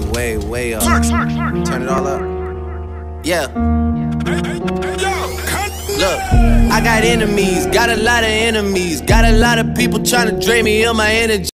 way, way, up. Turn it all up. Yeah. Look, I got enemies, got a lot of enemies, got a lot of people trying to drain me of my energy.